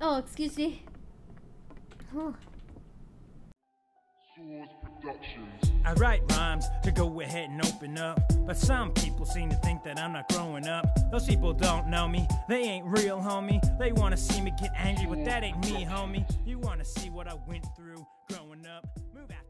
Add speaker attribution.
Speaker 1: Oh, excuse me. Oh.
Speaker 2: I write rhymes to go ahead and open up. But some people seem to think that I'm not growing up. Those people don't know me, they ain't real, homie. They wanna see me get angry, but that ain't me, homie. You wanna see what I went through growing up. Move after.